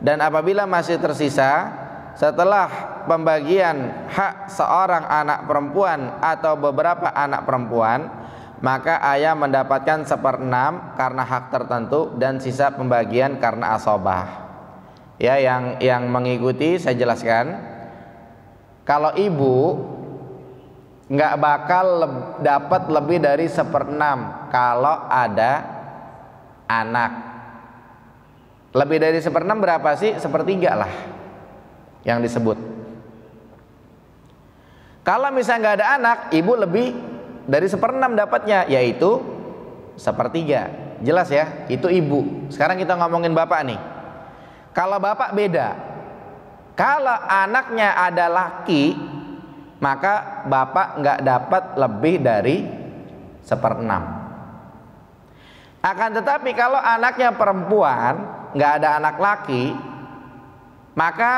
Dan apabila masih tersisa setelah pembagian hak seorang anak perempuan atau beberapa anak perempuan maka ayah mendapatkan seperenam karena hak tertentu dan sisa pembagian karena asobah. Ya yang yang mengikuti saya jelaskan kalau ibu nggak bakal le dapat lebih dari seperenam kalau ada anak lebih dari seperenam berapa sih sepertiga lah yang disebut kalau misalnya nggak ada anak, ibu lebih dari seperenam dapatnya, yaitu sepertiga. Jelas ya, itu ibu. Sekarang kita ngomongin bapak nih. Kalau bapak beda. Kalau anaknya ada laki, maka bapak nggak dapat lebih dari seperenam. Akan tetapi kalau anaknya perempuan, nggak ada anak laki, maka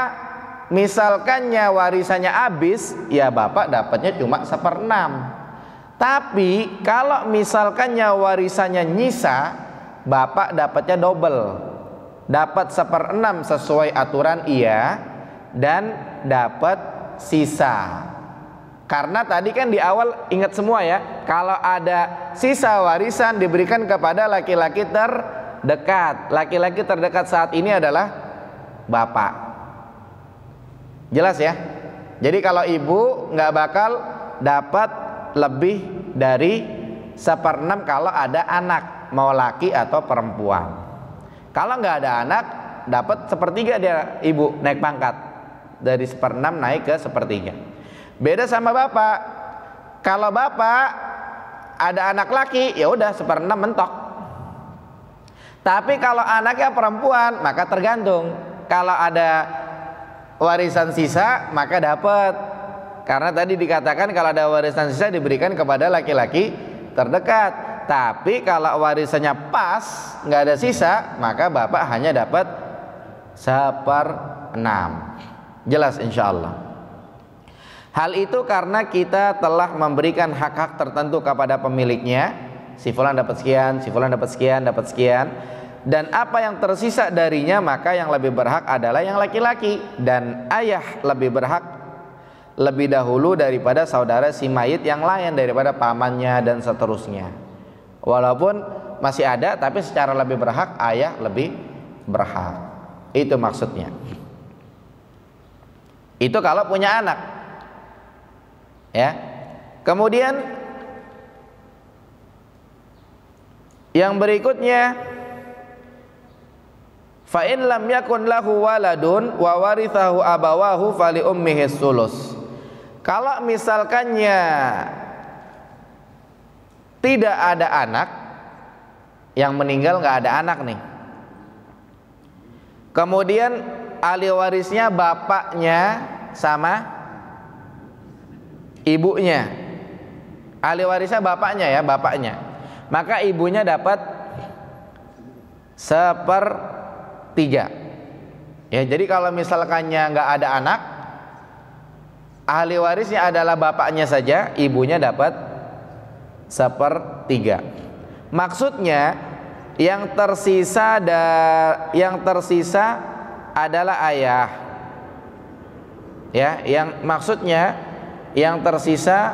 misalkannya warisannya habis ya bapak dapatnya cuma seperenam. Tapi kalau misalkannya warisannya nyisa bapak dapatnya double. Dapat seperenam sesuai aturan iya dan dapat sisa karena tadi kan di awal ingat semua ya kalau ada sisa warisan diberikan kepada laki-laki terdekat laki-laki terdekat saat ini adalah bapak Jelas ya? Jadi kalau ibu nggak bakal dapat lebih dari seperenam kalau ada anak mau laki atau perempuan. Kalau nggak ada anak dapat sepertiga dia ibu naik pangkat dari seperenam naik ke sepertiga. Beda sama bapak. Kalau bapak ada anak laki ya udah seperenam mentok. Tapi kalau anaknya perempuan maka tergantung. Kalau ada warisan sisa maka dapat karena tadi dikatakan kalau ada warisan sisa diberikan kepada laki-laki terdekat tapi kalau warisannya pas nggak ada sisa maka bapak hanya dapat seper enam jelas insya Allah hal itu karena kita telah memberikan hak-hak tertentu kepada pemiliknya. Si fulan dapat sekian si fulan dapat sekian dapat sekian. Dan apa yang tersisa darinya maka yang lebih berhak adalah yang laki-laki. Dan ayah lebih berhak lebih dahulu daripada saudara si mayit yang lain daripada pamannya dan seterusnya. Walaupun masih ada tapi secara lebih berhak ayah lebih berhak. Itu maksudnya itu kalau punya anak ya kemudian yang berikutnya Fa in lam yakun lahu waladun wa warithahu abawahu fali ummihi sulus. Kalau misalkannya tidak ada anak yang meninggal nggak ada anak nih. Kemudian ahli warisnya bapaknya sama ibunya. Ahli warisnya bapaknya ya, bapaknya. Maka ibunya dapat seper tiga ya jadi kalau misalkannya nggak ada anak ahli warisnya adalah bapaknya saja ibunya dapat sepertiga maksudnya yang tersisa da, yang tersisa adalah ayah. Ya yang maksudnya yang tersisa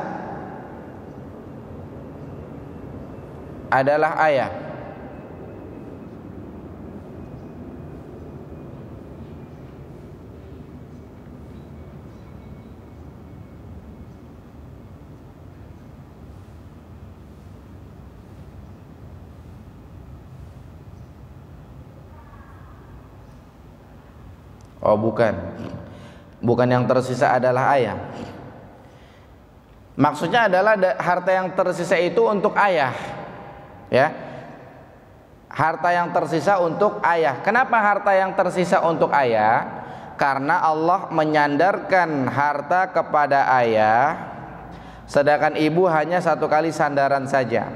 adalah ayah Oh bukan. Bukan yang tersisa adalah ayah. Maksudnya adalah harta yang tersisa itu untuk ayah. Ya. Harta yang tersisa untuk ayah. Kenapa harta yang tersisa untuk ayah? Karena Allah menyandarkan harta kepada ayah Sedangkan ibu hanya satu kali sandaran saja.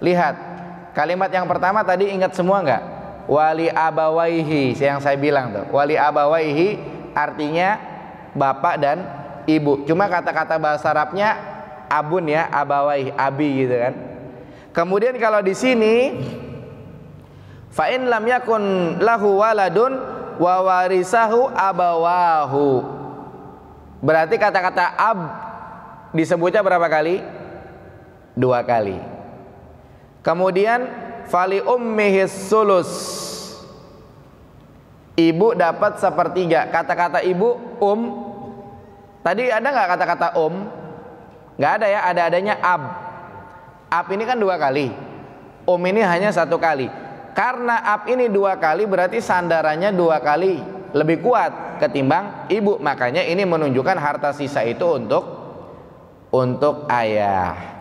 Lihat Kalimat yang pertama tadi ingat semua enggak? Wali abawaihi yang saya bilang tuh. Wali abawaihi artinya bapak dan ibu. Cuma kata-kata bahasa Arabnya abun ya abawaihi abi gitu kan. Kemudian kalau di sini fa in lam yakun lahu waladun wa warisahu abawahu. Berarti kata-kata ab disebutnya berapa kali? Dua kali. Kemudian fali ummihi sulus. Ibu dapat sepertiga. Kata-kata ibu um. Tadi ada nggak kata-kata um? Nggak ada ya ada adanya ab. Ab ini kan dua kali. Um ini hanya satu kali. Karena ab ini dua kali berarti sandarannya dua kali lebih kuat ketimbang ibu. Makanya ini menunjukkan harta sisa itu untuk untuk ayah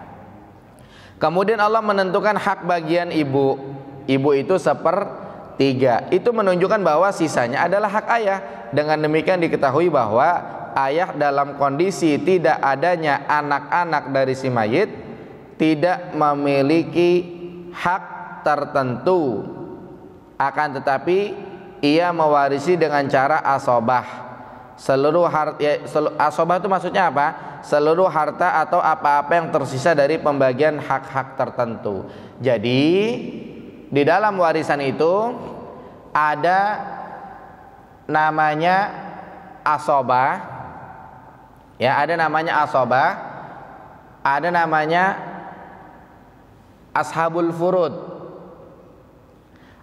Kemudian Allah menentukan hak bagian ibu. Ibu itu sepertiga. Itu menunjukkan bahwa sisanya adalah hak ayah. Dengan demikian diketahui bahwa ayah dalam kondisi tidak adanya anak-anak dari si mayit tidak memiliki hak tertentu. Akan tetapi ia mewarisi dengan cara asobah seluruh harta ya, asobah itu maksudnya apa seluruh harta atau apa-apa yang tersisa dari pembagian hak-hak tertentu. Jadi di dalam warisan itu ada namanya asobah ya ada namanya asobah ada namanya ashabul furud.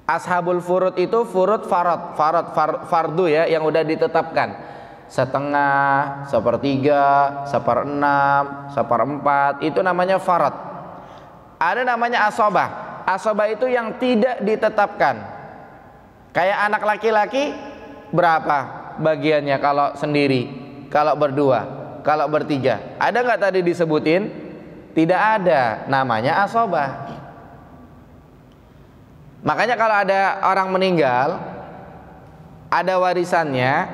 Ashabul furud itu furud farad farad far, fardu ya yang udah ditetapkan setengah sepertiga seperenam seperempat. Itu namanya farad. Ada namanya asobah. Asobah itu yang tidak ditetapkan. Kayak anak laki-laki berapa bagiannya kalau sendiri? Kalau berdua kalau bertiga. Ada nggak tadi disebutin? Tidak ada. Namanya asobah. Makanya kalau ada orang meninggal ada warisannya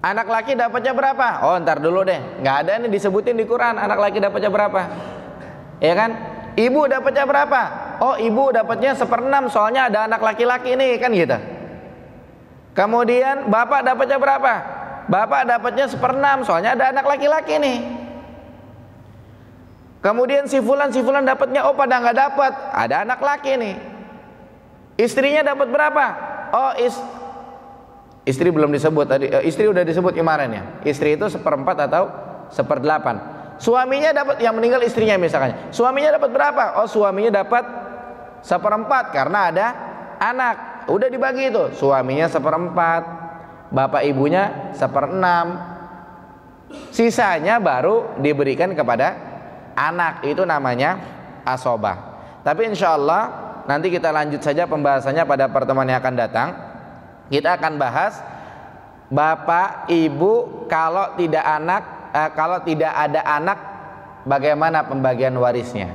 Anak laki dapatnya berapa? Oh, ntar dulu deh. Nggak ada nih disebutin di Quran anak laki dapatnya berapa. Ya kan? Ibu dapatnya berapa? Oh ibu dapatnya seperenam soalnya ada anak laki-laki nih kan gitu. Kemudian bapak dapatnya berapa? Bapak dapatnya seperenam soalnya ada anak laki-laki nih. Kemudian si fulan si fulan dapatnya oh pada nggak dapat ada anak laki nih. Istrinya dapat berapa? Oh is istri belum disebut tadi eh, istri udah disebut kemarin ya. Istri itu seperempat atau seperdelapan. Suaminya dapat yang meninggal istrinya misalkan. Suaminya dapat berapa? Oh, suaminya dapat seperempat karena ada anak. Udah dibagi itu. Suaminya seperempat, bapak ibunya seperenam. Sisanya baru diberikan kepada anak. Itu namanya asobah. Tapi insya Allah nanti kita lanjut saja pembahasannya pada pertemuan yang akan datang. Kita akan bahas bapak, ibu kalau tidak anak eh, kalau tidak ada anak bagaimana pembagian warisnya?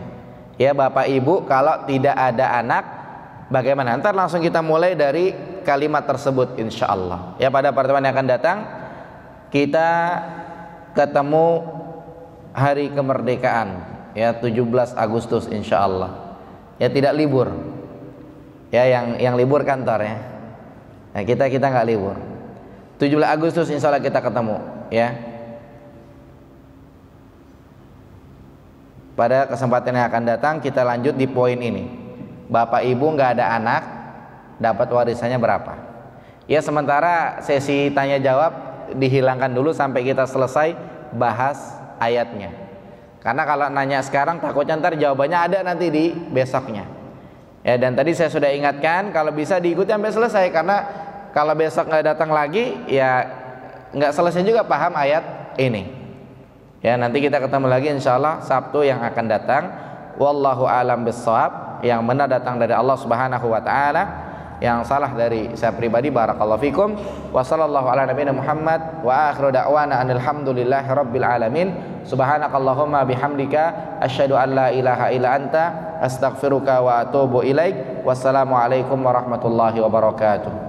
Ya Bapak Ibu kalau tidak ada anak bagaimana? Ntar langsung kita mulai dari kalimat tersebut insya Allah ya pada pertemuan yang akan datang kita ketemu hari kemerdekaan ya 17 Agustus insya Allah ya tidak libur. Ya yang yang libur kantor ya nah, kita kita nggak libur 17 Agustus insya Allah kita ketemu ya Pada kesempatan yang akan datang kita lanjut di poin ini. Bapak Ibu nggak ada anak, dapat warisannya berapa? Ya sementara sesi tanya jawab dihilangkan dulu sampai kita selesai bahas ayatnya. Karena kalau nanya sekarang takutnya ntar jawabannya ada nanti di besoknya. Ya dan tadi saya sudah ingatkan kalau bisa diikuti sampai selesai karena kalau besok nggak datang lagi ya nggak selesai juga paham ayat ini. Ya, nanti kita ketemu lagi insya Allah Sabtu yang akan datang. Wallahu alam bisawab. Yang benar datang dari Allah Subhanahu wa taala. Yang salah dari saya pribadi barakallahu fikum. Wa sallallahu ala nabiyina Muhammad wa akhiru da'wana alhamdulillahi rabbil alamin. Subhanakallahumma bihamdika asyhadu an la ilaha illa anta astaghfiruka wa atubu ilaik. Wassalamualaikum warahmatullahi wabarakatuh.